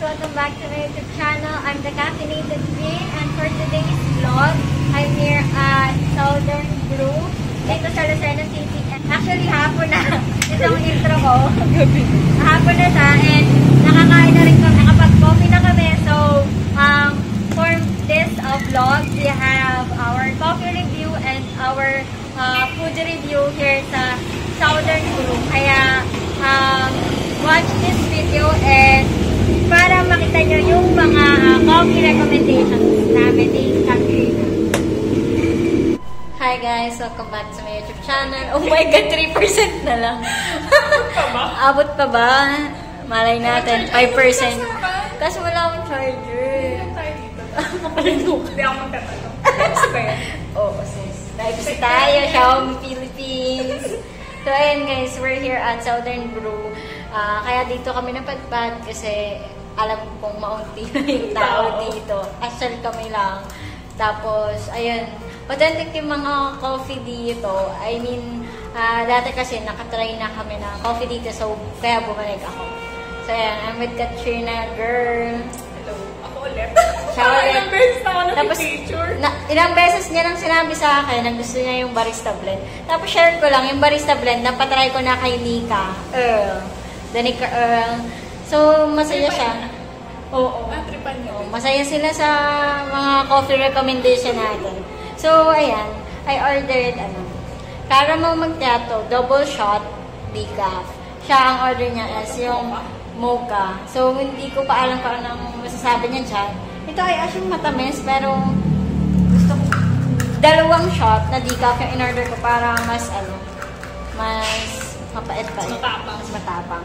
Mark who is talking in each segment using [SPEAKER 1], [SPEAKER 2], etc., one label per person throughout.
[SPEAKER 1] Welcome back to my YouTube channel. I'm the Caffeinated Queen and for today's vlog, I'm here at Southern Brew dito sa Lucena City. And actually, hapon na. Ito ang intro ko. hapon na siya and nakakain na rin kami. Nakapag-coffee na kami. So, um, for this uh, vlog, we have our coffee review and our uh, food review here sa Southern Brew. Kaya, um, watch this video and yung mga uh, coffee recommendations namin ni Katrina. Hi guys! Welcome back to my YouTube channel. Oh my God! 3% na lang. Abot pa ba? Malay natin. 5%. Kasi wala akong charger. Makalimutan.
[SPEAKER 2] Hindi ako magtatanong. Ba?
[SPEAKER 1] Oo, sis. Privacy tayo, Xiaomi Philippines. So, ayan guys, we're here at Southern Brew. Ah, kaya dito kami napadpad kasi alam kong maunti na yung tao dito. Actually, kami lang. Tapos, ayun, authentic yung mga coffee dito. I mean, ah, dati kasi nakatry na kami na coffee dito, so kaya bumalik ako. So, ayan, I'm with Katrina, girl.
[SPEAKER 2] Hello. Ako ulit.
[SPEAKER 1] Siya ulit.
[SPEAKER 2] ilang beses na ako
[SPEAKER 1] Tapos,
[SPEAKER 2] nakipicture.
[SPEAKER 1] na, ilang beses niya nang sinabi sa akin na gusto niya yung barista blend. Tapos share ko lang yung barista blend, napatry ko na kay Nika Earl. Danica Earl. So, masaya siya. Oo.
[SPEAKER 2] Ah, tripan niyo.
[SPEAKER 1] Oo, Masaya sila sa mga coffee recommendation natin. So, ayan. I ordered, ano, caramel macchiato, double shot, decaf. Siya ang order niya is yung mocha. So, hindi ko pa alam kung anong masasabi niya dyan. Ito ay asyong matamis, pero gusto ko dalawang shot na decaf yung in-order ko para mas, ano, mas mapait-pait.
[SPEAKER 2] Matapang.
[SPEAKER 1] Mas matapang.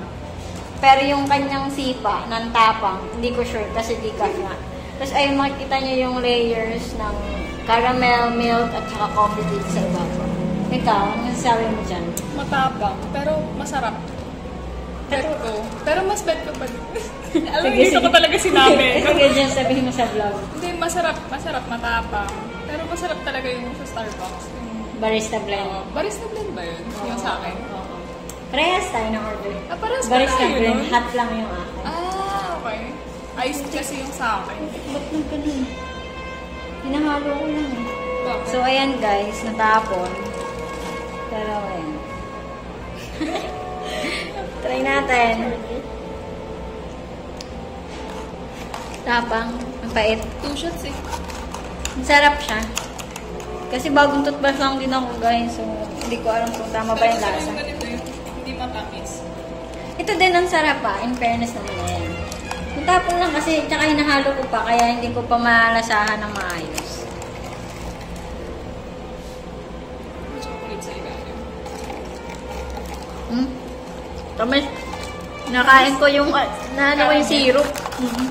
[SPEAKER 1] Pero yung kanyang sipa ng tapang, hindi ko sure kasi decaf nga. Tapos ayun, makikita niyo yung layers ng caramel, milk, at saka coffee dito sa ibabaw. Ikaw, ano sabi mo dyan?
[SPEAKER 2] Matapang, pero masarap. Bet ko. Pero mas bet ko pa. Alam mo, dito ko talaga sinabi.
[SPEAKER 1] Sige, dyan sabihin mo sa vlog.
[SPEAKER 2] Hindi, masarap. Masarap, matapang. Pero masarap talaga yung sa Starbucks. Yung,
[SPEAKER 1] Barista blend.
[SPEAKER 2] uh, barista blend ba yun? Yung sa akin.
[SPEAKER 1] Oo. Parehas tayo ng order.
[SPEAKER 2] Ah, parehas pa
[SPEAKER 1] Barista
[SPEAKER 2] tayo
[SPEAKER 1] blend,
[SPEAKER 2] nun?
[SPEAKER 1] hot lang yung akin.
[SPEAKER 2] Ah, okay. Iced kasi yung sa akin.
[SPEAKER 1] Ba't nang ganun? Pinahalo ko lang eh.
[SPEAKER 2] Bakit?
[SPEAKER 1] So, ayan guys, natapon. Pero, ayan. Try natin. Tapang. Ang pait.
[SPEAKER 2] Two shots eh.
[SPEAKER 1] Ang sarap siya. Kasi bagong toothbrush lang din ako guys. So, hindi ko alam kung tama ba yung lasa.
[SPEAKER 2] Matamis.
[SPEAKER 1] Ito din ang sarap pa. In fairness naman ayan. Yung tapon lang kasi, tsaka hinahalo ko pa. Kaya hindi ko pa malasahan ng maayos. Hmm? Tamis. Nakain ko yung, uh, na ano ko yung syrup. Mhm.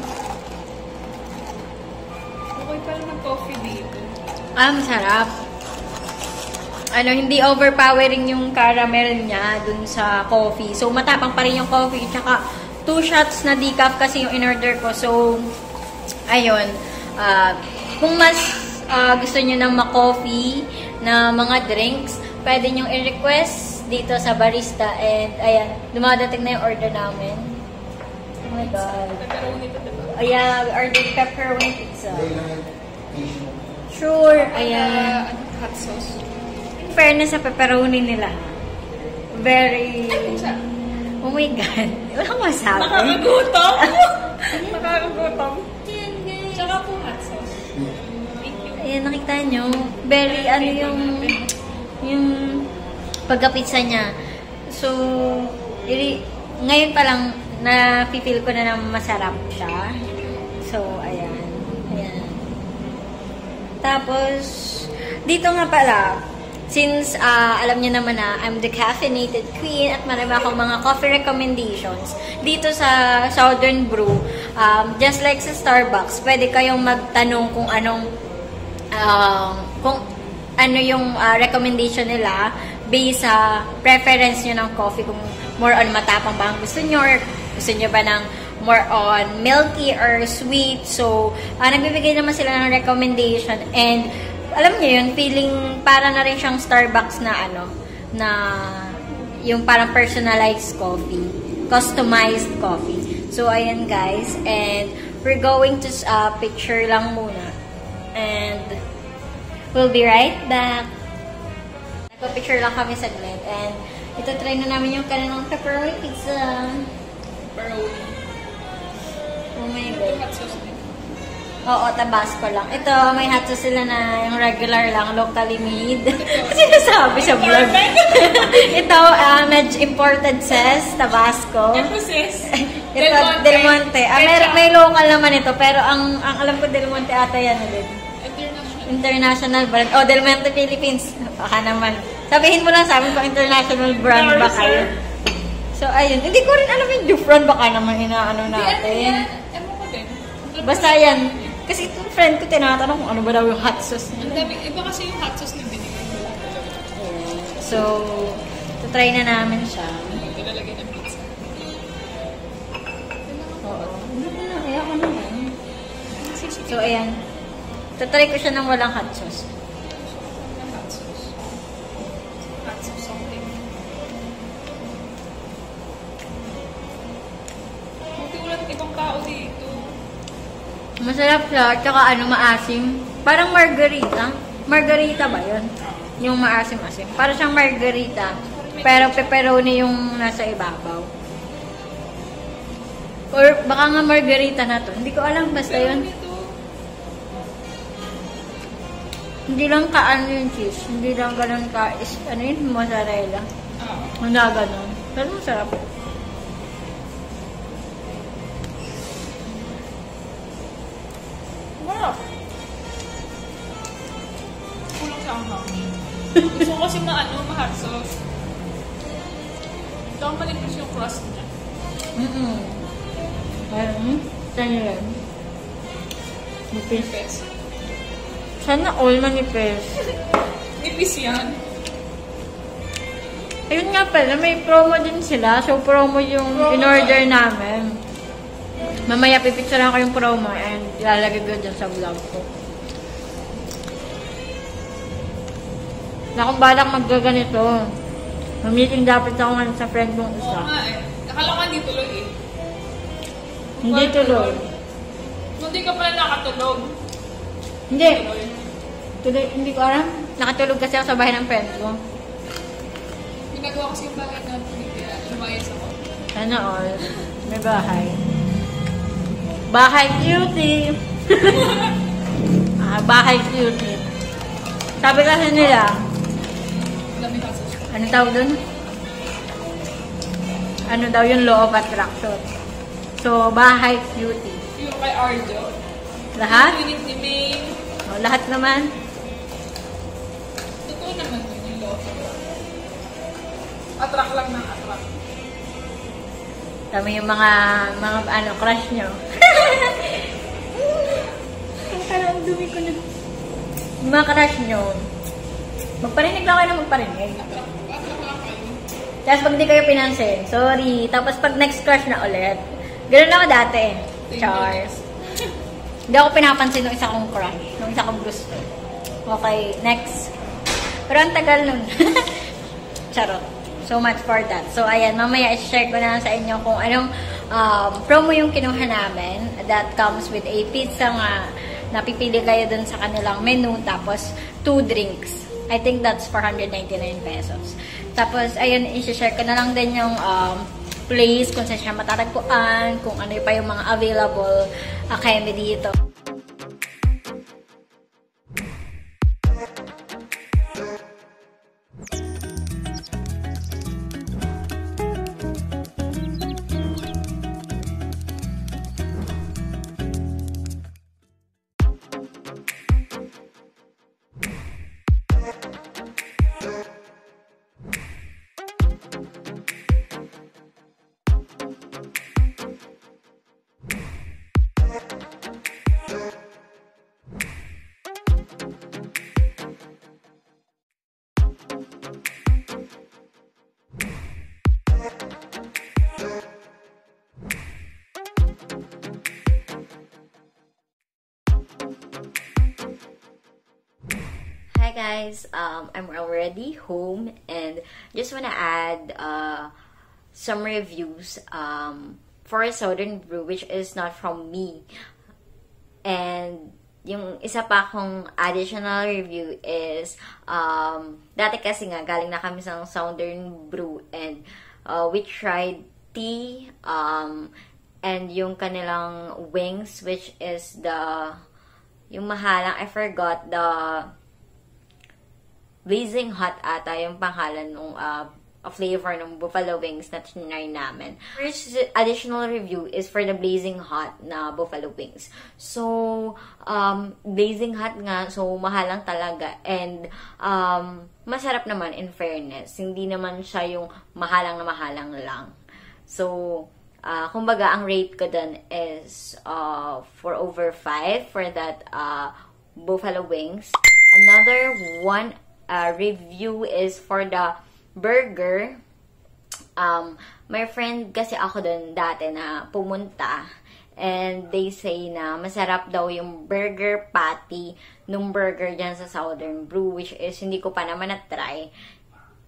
[SPEAKER 2] Okay pala mag-coffee dito.
[SPEAKER 1] Ah, masarap. Ano, hindi overpowering yung caramel niya dun sa coffee. So, matapang pa rin yung coffee. Tsaka, two shots na decaf kasi yung in-order ko. So, ayun. Ah, kung mas ah, gusto nyo ng ma-coffee na mga drinks, pwede nyo i-request dito sa barista. And, ayan, dumadating na yung order namin. Oh my God. Ayan, we ordered pepperoni pizza. Sure. Ayan.
[SPEAKER 2] Uh, hot sauce.
[SPEAKER 1] Fairness sa pepperoni nila. Very... Oh my God. Wala akong masabi.
[SPEAKER 2] Nakakagutom! Nakakagutom. Tsaka po hot sauce.
[SPEAKER 1] Ayan, nakita nyo. Very, ano yung... Yung pagka-pizza niya. So, iri, ngayon pa lang, na-feel ko na na masarap siya. So, ayan. Ayan. Tapos, dito nga pala, since ah, alam niyo naman na I'm the caffeinated queen at marami akong mga coffee recommendations dito sa Southern Brew, um, just like sa Starbucks, pwede kayong magtanong kung anong um, kung ano yung ah, recommendation nila based sa preference nyo ng coffee kung more on matapang ba ang gusto nyo or gusto nyo ba ng more on milky or sweet. So, ah, nagbibigay naman sila ng recommendation and alam niyo yun, feeling para na rin siyang Starbucks na ano, na yung parang personalized coffee, customized coffee. So, ayan guys. And we're going to uh, picture lang muna. And we'll be right back. Nagpa-picture lang kami saglit. And ito try na namin yung kanilang pepperoni pizza.
[SPEAKER 2] Pepperoni.
[SPEAKER 1] Oh my God. Oo, Tabasco lang. Ito, may sauce sila na yung regular lang, locally made. Sinasabi sa vlog. Ito, uh, medyo imported says, Tabasco. Ito, Del Monte. Ah, may, may local naman ito, pero ang, ang alam ko Del Monte ata yan din.
[SPEAKER 2] International.
[SPEAKER 1] International brand. Oh, Del Monte Philippines. Baka naman. Sabihin mo lang sa amin kung international brand ba
[SPEAKER 2] Yes,
[SPEAKER 1] kayo.
[SPEAKER 2] sir.
[SPEAKER 1] So, ayun. Hindi ko rin alam yung Dufran. Baka naman inaano
[SPEAKER 2] ano yan?
[SPEAKER 1] natin.
[SPEAKER 2] Ewan ko din.
[SPEAKER 1] Basta yan. Kasi itong friend ko tinatanong kung ano ba daw yung hot sauce
[SPEAKER 2] Ang
[SPEAKER 1] niya.
[SPEAKER 2] dami, iba kasi yung hot sauce na binigay ko.
[SPEAKER 1] So, try na namin siya.
[SPEAKER 2] Ilalagay ng pizza.
[SPEAKER 1] Oo. Hindi ko na. Kaya ko naman. So, ayan. Tatry ko siya ng walang hot sauce. Masarap siya. Tsaka ano, maasim. Parang margarita. Margarita ba yun? Yung maasim-asim. Para siyang margarita. Pero pepperoni yung nasa ibabaw. Or baka nga margarita na to. Hindi ko alam. Basta yun. Hindi lang kaano yung cheese. Hindi lang ganun ka, is, ano yun, mozzarella.
[SPEAKER 2] ah,
[SPEAKER 1] Hindi ganun. Pero masarap.
[SPEAKER 2] Gusto ko kasi ma ano, ma-hot sauce. Ito ang manipis yung crust niya.
[SPEAKER 1] Mm-mm. Ayun. Saan yun? Nipis.
[SPEAKER 2] Nipis.
[SPEAKER 1] Sana all manipis.
[SPEAKER 2] Nipis yan.
[SPEAKER 1] Ayun nga pala, may promo din sila. So, promo yung
[SPEAKER 2] Promo
[SPEAKER 1] in-order namin. Mamaya pipicturean ko yung promo and ilalagay ko dyan sa vlog ko. Na kung balak maggaganito, mamiting dapat ako nga sa friend kong
[SPEAKER 2] Oo
[SPEAKER 1] isa.
[SPEAKER 2] nga eh. Akala ko hindi tuloy eh.
[SPEAKER 1] Hindi tuloy.
[SPEAKER 2] Hindi ka pala nakatulog.
[SPEAKER 1] Hindi.
[SPEAKER 2] Tuloy.
[SPEAKER 1] Tuloy, hindi ko alam. Nakatulog kasi ako sa bahay ng friend ko.
[SPEAKER 2] Ginagawa kasi yung natin. Kaya lumayas ako.
[SPEAKER 1] Sana all. May bahay. Bahay cutie! ah, bahay cutie. Sabi kasi nila. Ano tawag dun? Ano daw yung law of attraction. So, bahay cutie.
[SPEAKER 2] Yung kay Arjo.
[SPEAKER 1] Lahat?
[SPEAKER 2] Unit ni May.
[SPEAKER 1] O, lahat naman.
[SPEAKER 2] Totoo naman yun yung law. Attract lang ng attract.
[SPEAKER 1] Kami yung mga, mga ano, crush nyo. Ang parang dumi ko na. Yung mga crush nyo, magparinig lang kayo na magparinig. Tapos pag di kayo pinansin, sorry. Tapos pag next crush na ulit, ganun ako dati. Chars. Hindi ako pinapansin ng isa kong crush, ng isa kong gusto. Okay, next. Pero ang tagal nun. Charot. So much for that. So, ayan, mamaya i-share ko na sa inyo kung anong um, promo yung kinuha namin that comes with a pizza nga napipili kayo dun sa kanilang menu tapos two drinks. I think that's 499 pesos. Tapos, ayun, i-share ko na lang din yung um, place kung saan siya matatagpuan, kung ano pa yung mga available uh, kami dito. Guys, um, I'm already home and just wanna add uh, some reviews um, for Southern Brew, which is not from me. And yung isa pa akong additional review is, um, dati kasi nga, galing na kami sa Southern Brew and uh, we tried tea, um, and yung kanilang wings, which is the, yung mahalang, I forgot, the Blazing Hot ata yung pangalan nung uh, a flavor ng buffalo wings na tinry namin. First additional review is for the Blazing Hot na buffalo wings. So, um, Blazing Hot nga, so mahalang talaga. And, um, masarap naman in fairness. Hindi naman siya yung mahalang na mahalang lang. So, uh, kumbaga, ang rate ko dun is uh, for over 5 for that uh, buffalo wings. Another one uh, review is for the burger. Um, my friend kasi ako dun dati na pumunta and they say na masarap daw yung burger patty nung burger dyan sa Southern Brew which is hindi ko pa naman na-try.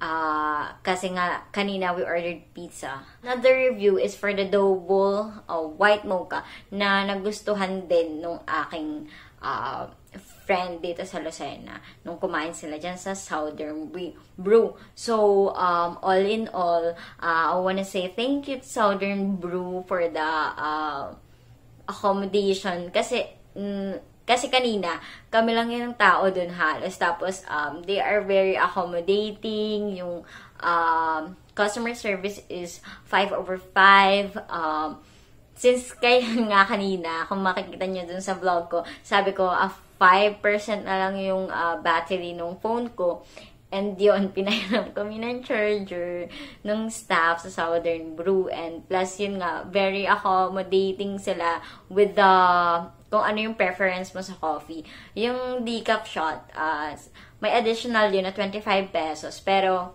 [SPEAKER 1] Uh, kasi nga, kanina we ordered pizza. Another review is for the double uh, white mocha na nagustuhan din nung aking uh, friend dito sa Lucena nung kumain sila dyan sa Southern Brew. So, um, all in all, uh, I wanna say thank you to Southern Brew for the uh, accommodation kasi mm, kasi kanina, kami lang yung tao dun halos. Tapos, um, they are very accommodating. Yung um, customer service is 5 over 5. Um, since kaya nga kanina, kung makikita nyo dun sa vlog ko, sabi ko, a 5% na lang yung uh, battery ng phone ko. And yun, pinahiram kami ng charger ng staff sa Southern Brew. And plus yun nga, very accommodating sila with the, kung ano yung preference mo sa coffee. Yung decaf shot, uh, may additional yun na 25 pesos. Pero,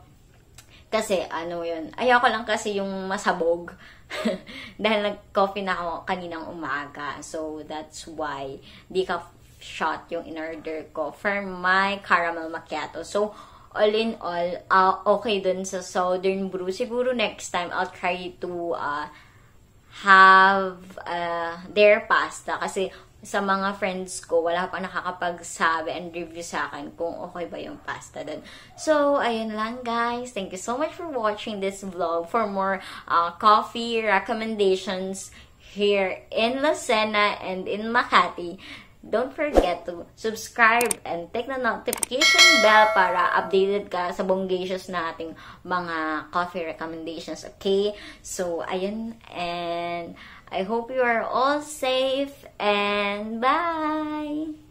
[SPEAKER 1] kasi, ano yun, ayoko lang kasi yung masabog. Dahil nag-coffee na ako kaninang umaga. So, that's why decaf shot yung in-order ko for my caramel macchiato. So, all in all, uh, okay dun sa Southern Brew. Siguro next time, I'll try to uh, have uh, their pasta. Kasi sa mga friends ko, wala pa nakakapagsabi and review sa akin kung okay ba yung pasta dun. So, ayun lang guys. Thank you so much for watching this vlog. For more uh, coffee recommendations here in Lucena and in Makati, Don't forget to subscribe and take the notification bell para updated ka sa bonggacious nating mga coffee recommendations, okay? So, ayun, and I hope you are all safe, and bye!